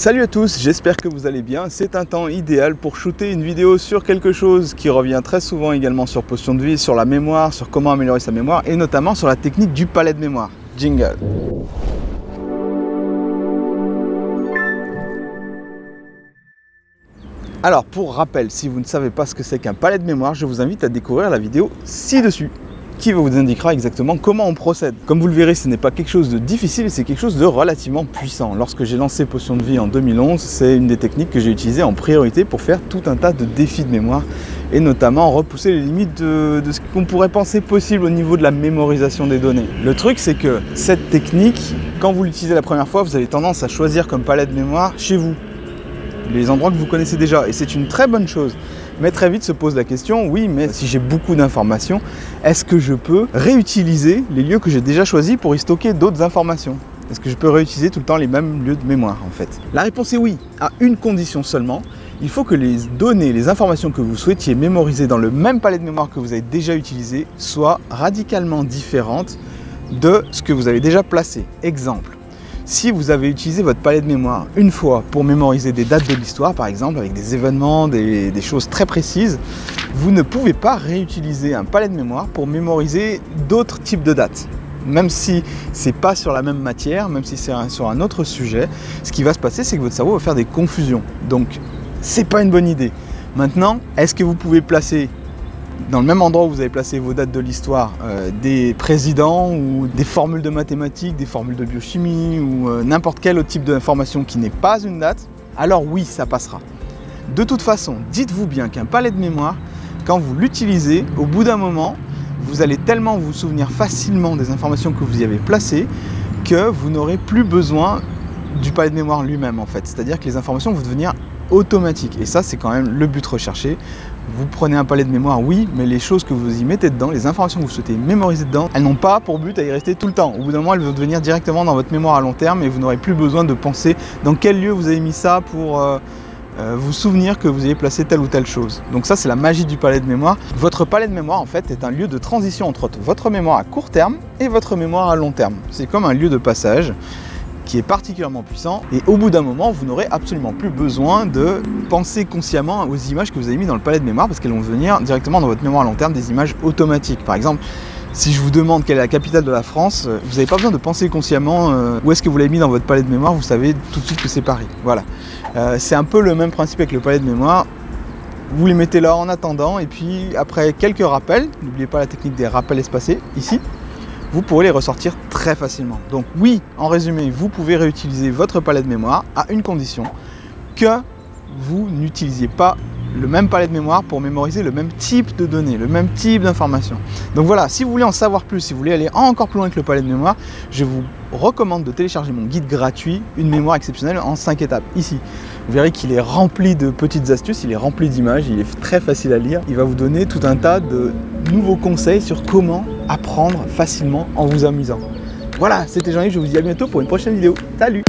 Salut à tous, j'espère que vous allez bien. C'est un temps idéal pour shooter une vidéo sur quelque chose qui revient très souvent également sur Potion de vie, sur la mémoire, sur comment améliorer sa mémoire et notamment sur la technique du palais de mémoire. Jingle. Alors pour rappel, si vous ne savez pas ce que c'est qu'un palais de mémoire, je vous invite à découvrir la vidéo ci-dessus qui vous indiquera exactement comment on procède. Comme vous le verrez, ce n'est pas quelque chose de difficile, c'est quelque chose de relativement puissant. Lorsque j'ai lancé Potion de vie en 2011, c'est une des techniques que j'ai utilisées en priorité pour faire tout un tas de défis de mémoire et notamment repousser les limites de, de ce qu'on pourrait penser possible au niveau de la mémorisation des données. Le truc, c'est que cette technique, quand vous l'utilisez la première fois, vous avez tendance à choisir comme palette de mémoire chez vous les endroits que vous connaissez déjà. Et c'est une très bonne chose. Mais très vite se pose la question, oui, mais si j'ai beaucoup d'informations, est-ce que je peux réutiliser les lieux que j'ai déjà choisis pour y stocker d'autres informations? Est-ce que je peux réutiliser tout le temps les mêmes lieux de mémoire en fait? La réponse est oui, à une condition seulement. Il faut que les données, les informations que vous souhaitiez mémoriser dans le même palais de mémoire que vous avez déjà utilisé soient radicalement différentes de ce que vous avez déjà placé. Exemple, si vous avez utilisé votre palais de mémoire une fois pour mémoriser des dates de l'histoire, par exemple, avec des événements, des, choses très précises, vous ne pouvez pas réutiliser un palais de mémoire pour mémoriser d'autres types de dates. Même si c'est pas sur la même matière, même si c'est sur un autre sujet, ce qui va se passer, c'est que votre cerveau va faire des confusions. Donc, c'est pas une bonne idée. Maintenant, est-ce que vous pouvez placer dans le même endroit où vous avez placé vos dates de l'histoire, euh, des présidents ou des formules de mathématiques, des formules de biochimie ou euh, n'importe quel autre type d'information qui n'est pas une date, alors oui, ça passera. De toute façon, dites-vous bien qu'un palais de mémoire, quand vous l'utilisez, au bout d'un moment, vous allez tellement vous souvenir facilement des informations que vous y avez placées que vous n'aurez plus besoin du palais de mémoire lui-même en fait. C'est-à-dire que les informations vont devenir automatiques. Et ça, c'est quand même le but recherché. Vous prenez un palais de mémoire, oui, mais les choses que vous y mettez dedans, les informations que vous souhaitez mémoriser dedans, elles n'ont pas pour but à y rester tout le temps. Au bout d'un moment, elles vont devenir directement dans votre mémoire à long terme et vous n'aurez plus besoin de penser dans quel lieu vous avez mis ça pour euh, euh, vous souvenir que vous avez placé telle ou telle chose. Donc ça, c'est la magie du palais de mémoire. Votre palais de mémoire, en fait, est un lieu de transition entre votre mémoire à court terme et votre mémoire à long terme. C'est comme un lieu de passage qui est particulièrement puissant et au bout d'un moment vous n'aurez absolument plus besoin de penser consciemment aux images que vous avez mis dans le palais de mémoire parce qu'elles vont venir directement dans votre mémoire à long terme des images automatiques. Par exemple, si je vous demande quelle est la capitale de la France, euh, vous n'avez pas besoin de penser consciemment euh, où est-ce que vous l'avez mis dans votre palais de mémoire, vous savez tout de suite que c'est Paris. Voilà. Euh, c'est un peu le même principe avec le palais de mémoire. Vous les mettez là en attendant et puis après quelques rappels, n'oubliez pas la technique des rappels espacés ici, vous pourrez les ressortir très facilement. Donc oui, en résumé, vous pouvez réutiliser votre palais de mémoire à une condition que vous n'utilisiez pas le même palais de mémoire pour mémoriser le même type de données, le même type d'informations. Donc voilà, si vous voulez en savoir plus, si vous voulez aller encore plus loin avec le palais de mémoire, je vous recommande de télécharger mon guide gratuit, une mémoire exceptionnelle en 5 étapes, ici. Vous verrez qu'il est rempli de petites astuces, il est rempli d'images, il est très facile à lire. Il va vous donner tout un tas de nouveaux conseils sur comment apprendre facilement en vous amusant. Voilà, c'était Jean-Yves, je vous dis à bientôt pour une prochaine vidéo. Salut